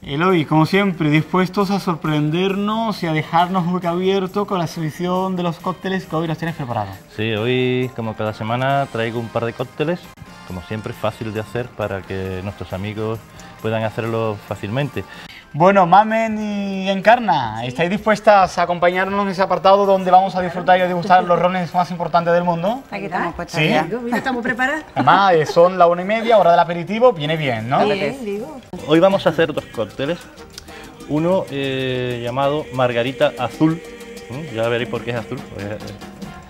Eloy, como siempre, dispuestos a sorprendernos y a dejarnos boca abierto con la exhibición de los cócteles que hoy nos tienes preparados. Sí, hoy, como cada semana, traigo un par de cócteles, como siempre, fácil de hacer para que nuestros amigos puedan hacerlo fácilmente. Bueno, Mamen y Encarna, ¿estáis dispuestas a acompañarnos en ese apartado donde vamos a disfrutar y a degustar los rones más importantes del mundo? Aquí estamos puestas ¿Sí? ya. Estamos preparadas. Además, eh, son la una y media, hora del aperitivo, viene bien, ¿no? Bien, digo. Hoy vamos a hacer dos cócteles. Uno eh, llamado Margarita Azul. ¿Mm? Ya veréis por qué es azul. pues, eh,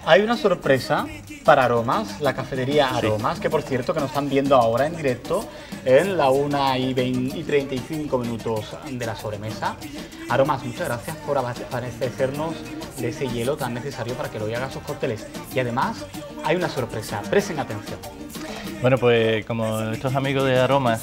Hay una sorpresa para Aromas, la cafetería Aromas, que por cierto que nos están viendo ahora en directo en la 1 y, 20 y 35 minutos de la sobremesa. Aromas, muchas gracias por abastecernos de ese hielo tan necesario para que lo haga sus cócteles. Y además hay una sorpresa, presten atención. Bueno, pues como estos amigos de Aromas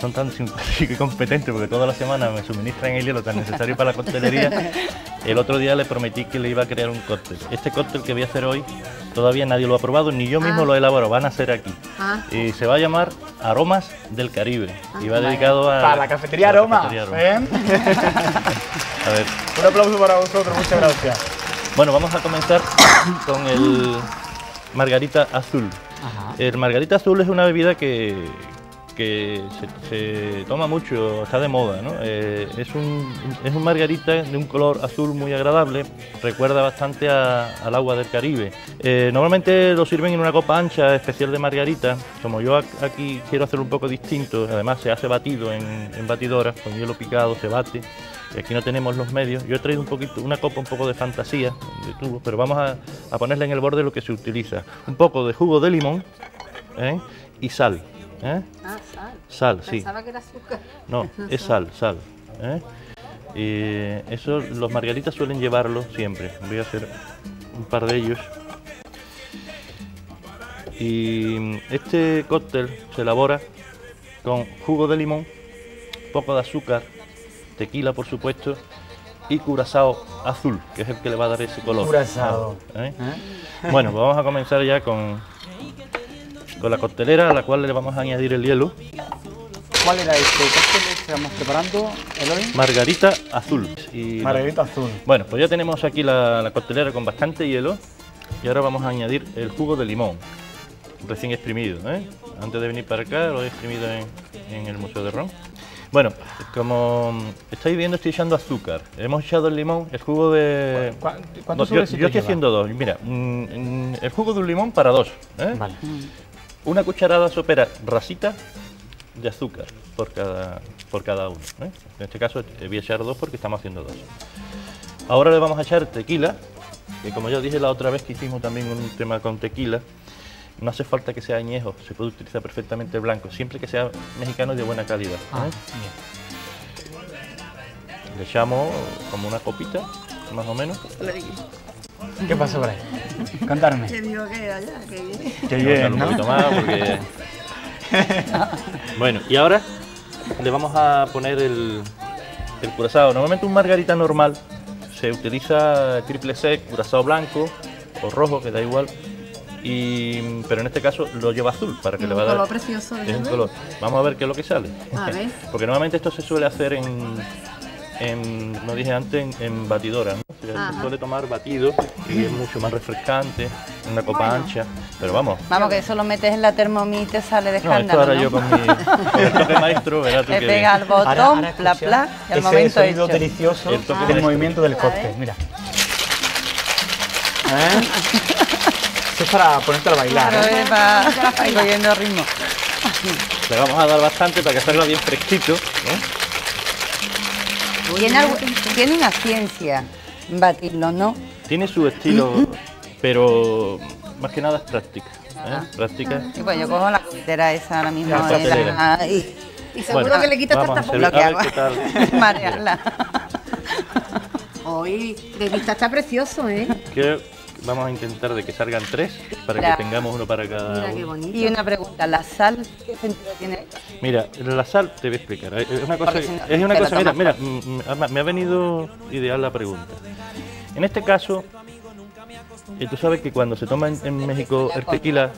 son tan simpáticos y competentes porque toda la semana me suministran el hielo tan necesario para la coctelería, el otro día le prometí que le iba a crear un cóctel. Este cóctel que voy a hacer hoy todavía nadie lo ha probado, ni yo mismo Ah. lo elaboro, van a ser aquí. Ah. Y se va a llamar Aromas del Caribe y va dedicado a... Para la cafetería a la Aromas. cafetería Aromas. ¿eh? A ver, Un aplauso para vosotros, muchas gracias. bueno, vamos a comenzar con el Margarita Azul. Ajá. El margarita azul es una bebida que, que se, toma mucho, está de moda. Eh, es, un, es un margarita de un color azul muy agradable, recuerda bastante a- al agua del Caribe. Eh, normalmente lo sirven en una copa ancha especial de margarita, como yo aquí quiero hacer un poco distinto, además se hace batido en, batidoras, con hielo picado se bate. y Aquí no tenemos los medios. Yo he traído un poquito, una copa un poco de fantasía, de tubo, pero vamos a, ponerle en el borde lo que se utiliza. Un poco de jugo de limón ¿eh? y sal. Sal. Sal, sí. Pensaba que era azúcar. No, es sal, sal. ¿eh? Y eso los margaritas suelen llevarlo siempre. Voy a hacer un par de ellos. Y este cóctel se elabora con jugo de limón, poco de azúcar, tequila por supuesto y curazao azul, que es el que le va a dar ese color. Curazao. ¿eh? ¿Eh? Bueno, pues vamos a comenzar ya con, con la coctelera a la cual le vamos a añadir el hielo. ¿Cuál era este cóctel que estamos preparando, Eloy? Margarita azul. Y Margarita azul. Bueno, pues ya tenemos aquí la, la coctelera con bastante hielo y ahora vamos a añadir el jugo de limón recién exprimido. ¿eh? Antes de venir para acá lo he exprimido en, en el Museo de Ron. Bueno, como estáis viendo estoy echando azúcar. Hemos echado el limón, el jugo de... ¿Cu- No, ¿Cuántos yo, yo estoy lleva? haciendo dos. Mira, mm, mm, el jugo de un limón para dos. ¿eh? Vale. Una cucharada sopera rasita de azúcar por cada, por cada uno. ¿eh? En este caso eh, voy a echar dos porque estamos haciendo dos. Ahora le vamos a echar tequila, que como yo dije la otra vez que hicimos también un tema con tequila, no hace falta que sea añejo, se puede utilizar perfectamente blanco, siempre que sea mexicano y de buena calidad. ¿eh? Ah, bien. Le echamos como una copita, más o menos. ¿Qué pasó por ahí? Contarme. Te digo que allá, que bien. Qué bien, un ¿no? poquito más porque... bueno, y ahora le vamos a poner el, el curazao. Normalmente un margarita normal se utiliza triple sec, curazao blanco o rojo, que da igual. Y, pero en este caso lo lleva azul para que le va a dar color precioso, es un color. Vamos a ver qué es lo que sale. A ver. Porque normalmente esto se suele hacer en, en como dije antes, en, en batidora. Se, suele tomar batido y es mucho más refrescante, en una copa Bueno. ancha. Pero vamos, Vamos, que eso lo metes en la Termomix y te sale de no, esto escándalo, ahora ¿no? yo con mi con el toque maestro, verás tú Le que pega al botón, Ahora- ahora pla, pla, y al momento sonido hecho. delicioso El toque del maestro. movimiento del cóctel, mira. ¿Eh? Esto es para ponerte a bailar. Claro, ¿eh? eh, ahí cogiendo ritmo. le vamos a dar bastante para que salga bien fresquito. ¿no? Tiene, algo- tiene una ciencia batirlo, ¿no? Tiene su estilo, pero más que nada es práctica. ¿eh? Práctica. Y pues yo cojo la cafetera esa ahora mismo. La y cafetera. y- Y seguro Bueno, que le quitas tanta lo que hago marearla. Hoy, de vista está precioso, ¿eh? Que vamos a intentar de que salgan tres para que tengamos uno para cada Mira qué uno. Y una pregunta, ¿la sal qué sentido tiene? Mira, la sal te voy a explicar. Es una cosa, Porque si no, es una cosa mira, mira, mm, mm, me ha venido ideal la pregunta. En este caso, eh, tú sabes que cuando se toma en, en México el tequila,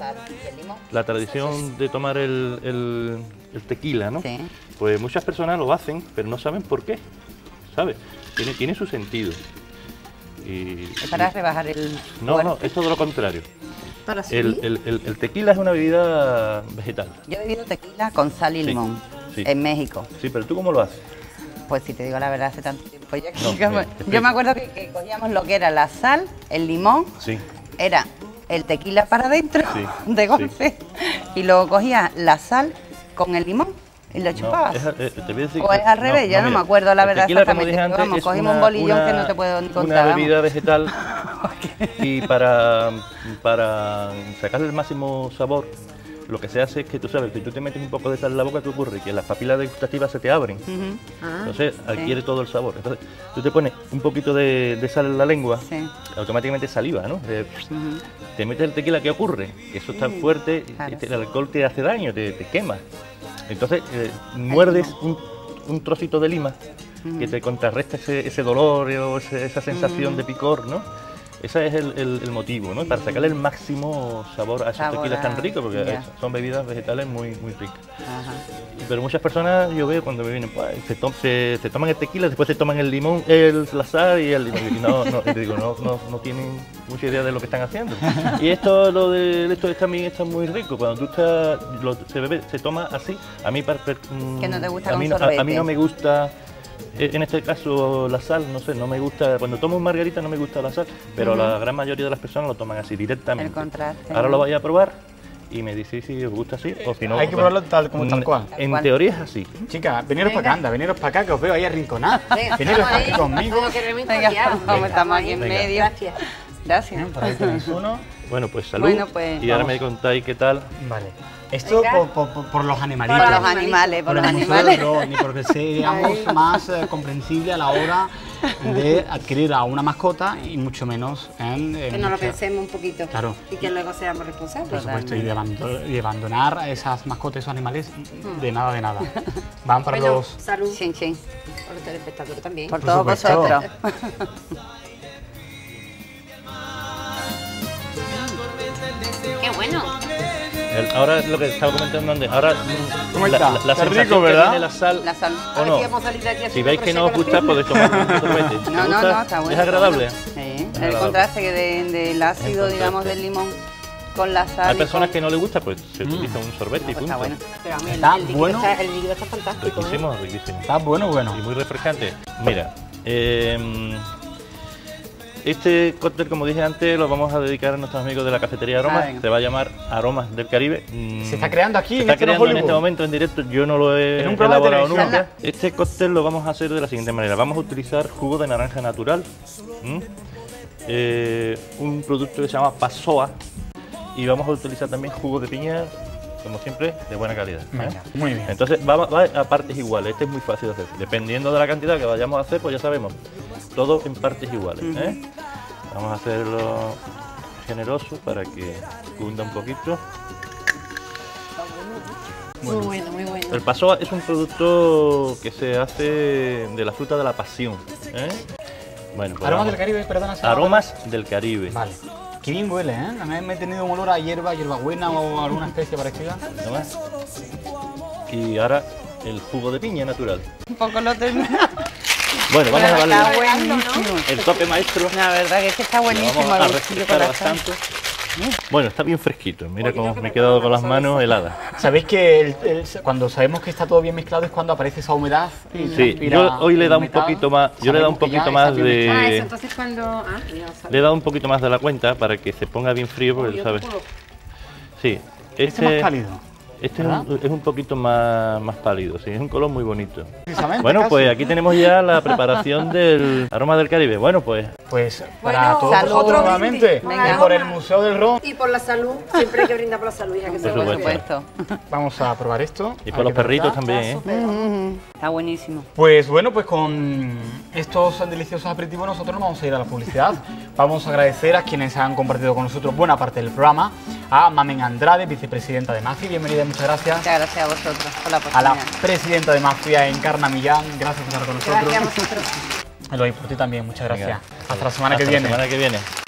la tradición de tomar el, el- el tequila, ¿no? Sí. Pues muchas personas lo hacen, pero no saben por qué, ¿sabes? Tiene, tiene su sentido. Y, Es para rebajar el no, no, es todo lo contrario. Para. El, el- el- el tequila es una bebida vegetal. Yo he bebido tequila con sal y Sí, limón sí. en México. Sí, pero ¿tú cómo lo haces? Pues si te digo la verdad, hace tanto tiempo ya que No, mira, yo me acuerdo que, que cogíamos lo que era la sal, el limón, Sí. era el tequila para adentro de golpe y luego cogías la sal con el limón y lo No, chupabas. es, eh, te voy a decir O que- es al revés, ya no mira, me acuerdo la verdad tequila, como exactamente, dije pero antes, vamos, es cogimos un una- bolillón que una- no te puedo ni Una vamos. bebida vegetal y para, para sacarle el máximo sabor, lo que se hace es que tú sabes, si tú te metes un poco de sal en la boca, ¿qué ocurre? Que las papilas degustativas se te abren. Ujú, Ah, Entonces adquiere todo el sabor. Entonces tú te pones un poquito de, de sal en la lengua, Sí. automáticamente saliva, ¿no? Eh, ujú. te metes el tequila, ¿qué ocurre? Que eso es tan fuerte, claro. este, el alcohol te hace daño, te, te quema. Entonces eh, muerdes un, un trocito de lima que te contrarresta ese, ese dolor o ese- esa sensación de picor, ¿no? Ese es el, el- el motivo, ¿no? Para sacarle el máximo sabor a esos Sabor tequilas tan ricos, porque es- son bebidas vegetales muy, muy ricas. Ajá. Pero muchas personas, yo veo cuando me vienen, pues, se, to- se- se toman el tequila, después se toman el limón, el, la sal y el limón. Y no, no, y te digo, no, no, no tienen mucha idea de lo que están haciendo. Y esto, lo de esto también está muy rico. Cuando tú estás, lo- se bebe, se toma así. A mí, par- per- mm, Que no te gusta a mí, a- a, mí no me gusta. Eh, En este caso la sal, no sé, no me gusta, cuando tomo un margarita no me gusta la sal, pero la gran mayoría de las personas lo toman así directamente. El contraste, Ahora lo vais a probar y me decís si os gusta así o si no. Hay que bueno, probarlo tal como tal mm, cual. En teoría es así. Chicas, veniros para acá, anda, veniros para acá que os veo ahí arrinconadas. Veniros estamos aquí conmigo. Venga, estamos aquí en Venga. medio. Gracias. Gracias. Por ahí tenéis uno. Bueno, pues salud. Bueno, pues, y ahora vamos. me contáis qué tal. Vale. Esto por, por- por- por los animalitos. Por los animales, por los el Museo del animales. Ron, y porque seamos más eh, comprensible a la hora de adquirir a una mascota y mucho menos en, en Que no lo pensemos un poquito. Claro. Y que luego seamos responsables. Por supuesto, y de, y de abandonar a esas mascotas, esos animales, de nada, de nada. Van para Bueno, los... salud. Chin, chin. Por los telespectadores también. Por Por todos vosotros. El- ahora lo que estaba comentando antes, ahora mm, ¿Cómo la, está? la- la Está sensación rico, que ¿verdad? tiene la sal, La sal. o no. Vamos a salir de aquí Si haciendo veis que no os gusta, podéis tomar un sorbete. ¿Te No, no, gusta? no, está bueno. Es agradable. Sí, agradable. el contraste que de- del ácido, digamos, del limón con la sal. Hay y personas con- que no les gusta, pues se utiliza un sorbete y Pues punto. está bueno. Pero a mí el- Está el, líquido bueno. está, el líquido está fantástico. ¿eh? Riquísimo, riquísimo. Está bueno, bueno. Y muy refrescante. Mira, eh, este cóctel, como dije antes, lo vamos a dedicar a nuestros amigos de la cafetería Aromas. Ah. Se va a llamar Aromas del Caribe. Mm, Se está creando aquí Se en está este creando en Hollywood. este momento en directo. Yo no lo he En un elaborado nunca. Este cóctel lo vamos a hacer de la siguiente manera. Vamos a utilizar jugo de naranja natural. Eh, un producto que se llama Pasoa y vamos a utilizar también jugo de piña, como siempre, de buena calidad. ¿eh? Muy bien. Entonces va, va a partes iguales, este es muy fácil de hacer. Dependiendo de la cantidad que vayamos a hacer, pues ya sabemos, todo en partes iguales. ¿eh? Vamos a hacerlo generoso para que cunda un poquito. Muy bueno, muy bueno. El pasoa es un producto que se hace de la fruta de la pasión. ¿eh? Bueno, pues Aromas vamos. del Caribe, perdona. Aromas del Caribe. Vale. Qué bien huele, ¿eh? A mí me he tenido un olor a hierba, hierbabuena o alguna especie parecida. ¿no más? Y ahora el jugo de piña natural. Un poco lo termino. Bueno, vamos a darle buenísimo. el toque maestro. La verdad que es que está Lo buenísimo. vamos a refrescar bastante. Bueno, está bien fresquito. Mira cómo me he quedado con las manos heladas. ¿Sabéis que el- el- cuando sabemos que está todo bien mezclado es cuando aparece esa humedad? y Sí, yo hoy le dado un poquito más, yo le he dado un poquito más de-. Ah, eso entonces cuando. Ah. Le he dado un poquito más de la cuenta para que se ponga bien frío, porque sabes. Sí, Este es más este, cálido. Este es, ¿verdad? un, es un poquito más, más pálido, sí, es un color muy bonito. Precisamente, Bueno, casi. pues aquí tenemos ya la preparación del aroma del Caribe. Bueno, pues Pues Bueno, para todos salud. vosotros Otro nuevamente, y por el Museo del Ron, Y por la salud, siempre hay que brindar por la salud, hija, que se Por Por supuesto. supuesto. vamos a probar esto. y por los perritos tal. también, ¿eh? Está buenísimo. Pues bueno, pues con estos deliciosos aperitivos nosotros nos vamos a ir a la publicidad. Vamos a agradecer a quienes han compartido con nosotros buena parte del programa. A Mamen Andrade, vicepresidenta de MAFI, bienvenida y muchas gracias. Muchas gracias a vosotros por la A la oportunidad. presidenta de Mafia, Encarna Millán, gracias por estar con nosotros. Gracias a vosotros. Eloy, por ti también, muchas gracias. Venga. Hasta la semana que viene. La semana que viene.